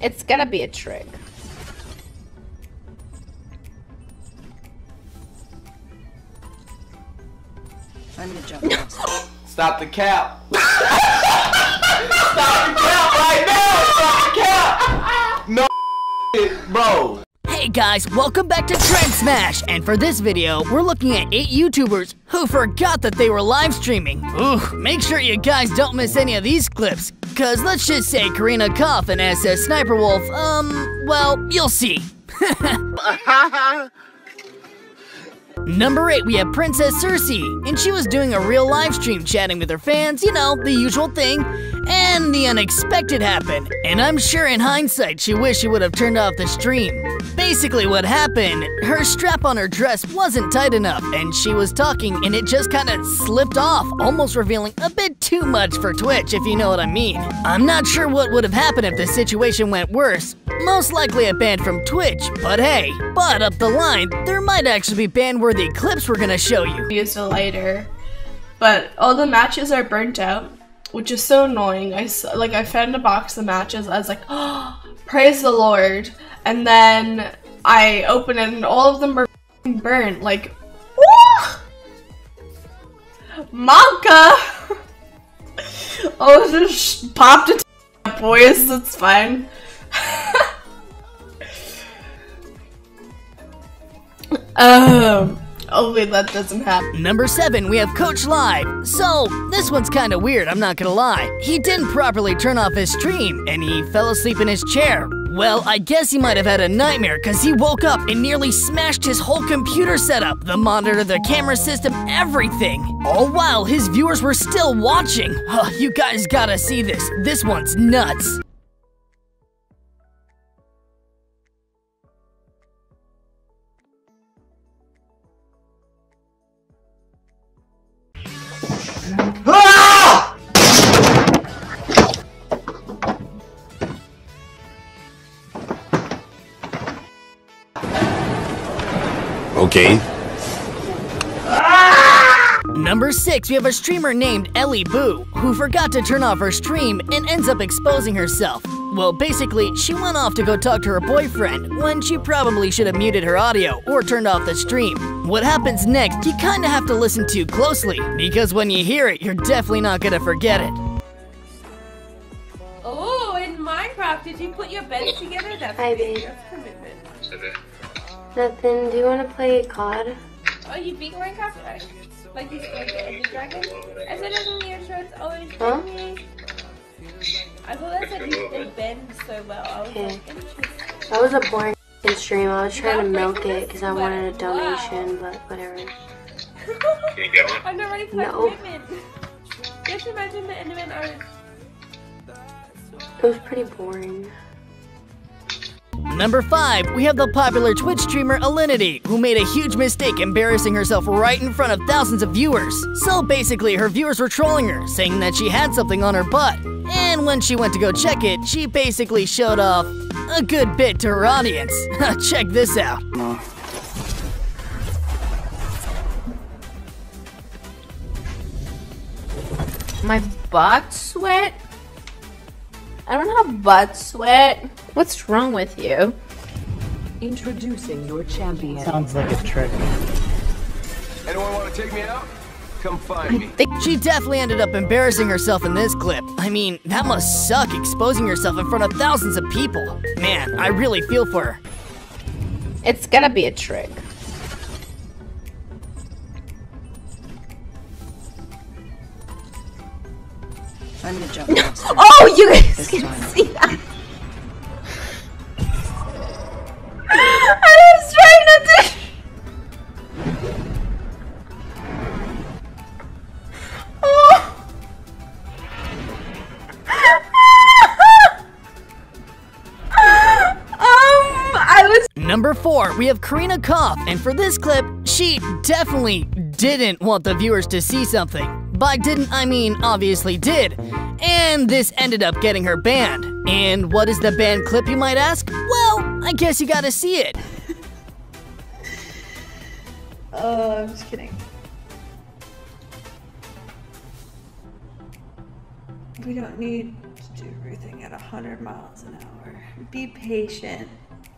It's gonna be a trick. I'm gonna jump. Stop the cap. Stop the cap right now. Stop the cap. No, bro. Hey guys, welcome back to Trend Smash! And for this video, we're looking at 8 YouTubers who forgot that they were live streaming. Ooh, make sure you guys don't miss any of these clips, cause let's just say Corinna Coffin as a Sniper Wolf, um, well, you'll see. Number 8, we have Princess Cersei, and she was doing a real live stream chatting with her fans, you know, the usual thing, and the unexpected happened. And I'm sure in hindsight she wished she would have turned off the stream. Basically what happened, her strap on her dress wasn't tight enough, and she was talking and it just kinda slipped off, almost revealing a bit too much for Twitch, if you know what I mean. I'm not sure what would have happened if the situation went worse, most likely a ban from Twitch, but hey, but up the line, there might actually be ban-worthy clips we're gonna show you. use a lighter, but all the matches are burnt out, which is so annoying. I like I found a box of matches. I was like, oh, praise the Lord, and then I opened it and all of them were burnt. Like, woo! Monka. oh, just popped it, boys. It's fine. um. Hopefully that doesn't happen. Number 7, we have Coach Live. So, this one's kinda weird, I'm not gonna lie. He didn't properly turn off his stream, and he fell asleep in his chair. Well, I guess he might have had a nightmare, cause he woke up and nearly smashed his whole computer setup, the monitor, the camera system, everything. All while his viewers were still watching. Oh, you guys gotta see this. This one's nuts. Okay. Number 6, we have a streamer named Ellie Boo, who forgot to turn off her stream and ends up exposing herself. Well, basically, she went off to go talk to her boyfriend when she probably should have muted her audio or turned off the stream. What happens next, you kinda have to listen to closely, because when you hear it, you're definitely not gonna forget it. Oh, in Minecraft, did you put your beds together? That's Hi, big. babe. That's commitment. Nothing. Do you want to play COD? Oh, you beat Minecraft? Right. Like you spoke the Ender Dragon? I said it in your shorts, always Huh? me. I thought that said you they bend so well. I was Okay. like, interesting. That was a boring stream. I was trying to milk it because I wanted a wow. donation, but whatever. I'm not ready for that No. commitment. Just imagine the Endermen are It was pretty boring. Number 5, we have the popular Twitch streamer Alinity, who made a huge mistake embarrassing herself right in front of thousands of viewers. So basically, her viewers were trolling her, saying that she had something on her butt. And when she went to go check it, she basically showed off a good bit to her audience. check this out. My butt sweat? I don't have butt sweat. What's wrong with you? Introducing your champion. Sounds like a trick. Anyone want to take me out? Come find me. She definitely ended up embarrassing herself in this clip. I mean, that must suck exposing yourself in front of thousands of people. Man, I really feel for her. It's gonna be a trick. I'm gonna jump. Oh, you guys can see that. Number 4, we have Corinna Kopf, and for this clip, she definitely didn't want the viewers to see something. By didn't, I mean obviously did. And this ended up getting her banned. And what is the banned clip, you might ask? Well, I guess you gotta see it. Oh, I'm just kidding. We don't need to do everything at 100 miles an hour. Be patient.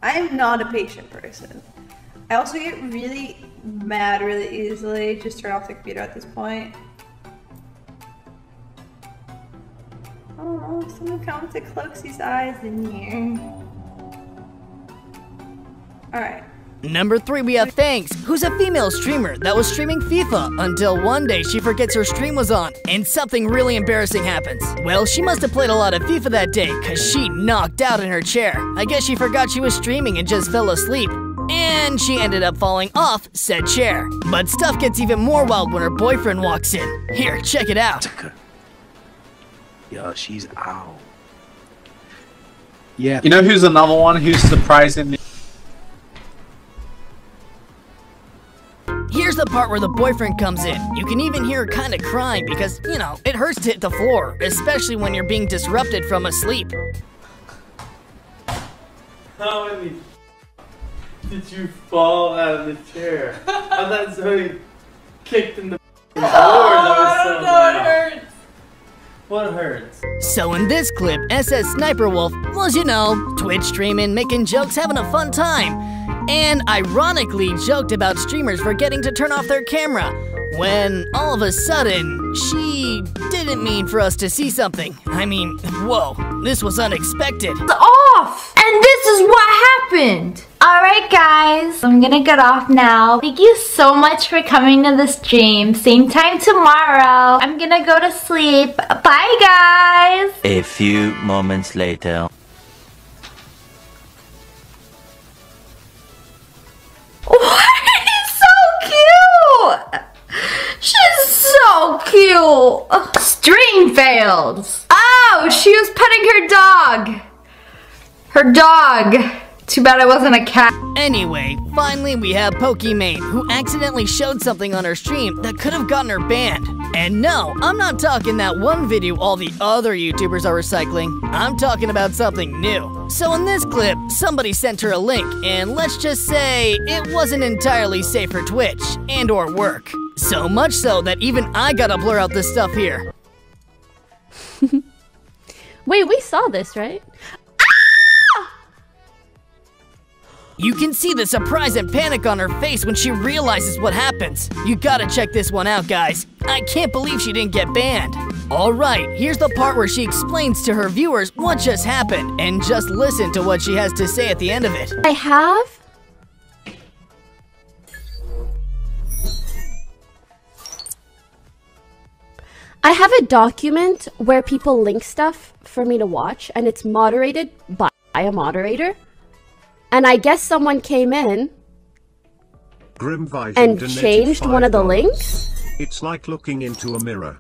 I am not a patient person. I also get really mad really easily. Just turn off the computer at this point. Oh, someone comes to Cloaksy's eyes in here. Alright. Number three, we have Thanks, who's a female streamer that was streaming FIFA until one day she forgets her stream was on and something really embarrassing happens. Well, she must have played a lot of FIFA that day because she knocked out in her chair. I guess she forgot she was streaming and just fell asleep. And she ended up falling off said chair. But stuff gets even more wild when her boyfriend walks in. Here, check it out. Yo, she's out. Yeah. You know who's another one who's surprisingly part where the boyfriend comes in. You can even hear her kind of crying because, you know, it hurts to hit the floor, especially when you're being disrupted from a sleep. How many did you fall out of the chair? I thought Zoe kicked in the floor. that was so loud. What hurts? So in this clip, SSSniperWolf was, you know, Twitch streaming, making jokes, having a fun time. And ironically joked about streamers forgetting to turn off their camera. When all of a sudden, she didn't mean for us to see something. I mean, whoa, this was unexpected. off! And this is what happened! Alright guys, I'm gonna get off now. Thank you so much for coming to the stream. Same time tomorrow. I'm gonna go to sleep. Bye guys! A few moments later. What? He's so cute! She's so cute! Stream fails! Oh, she was petting her dog! Her dog! Too bad I wasn't a cat. Anyway, finally we have Pokimane, who accidentally showed something on her stream that could have gotten her banned. And no, I'm not talking that one video all the other YouTubers are recycling. I'm talking about something new. So in this clip, somebody sent her a link, and let's just say it wasn't entirely safe for Twitch and or work. So much so that even I gotta blur out this stuff here. Wait, we saw this, right? You can see the surprise and panic on her face when she realizes what happens. You gotta check this one out, guys. I can't believe she didn't get banned. Alright, here's the part where she explains to her viewers what just happened, and just listen to what she has to say at the end of it. I have. I have a document where people link stuff for me to watch, and it's moderated by a moderator. And I guess someone came in Grim and changed one of the links. It's like looking into a mirror.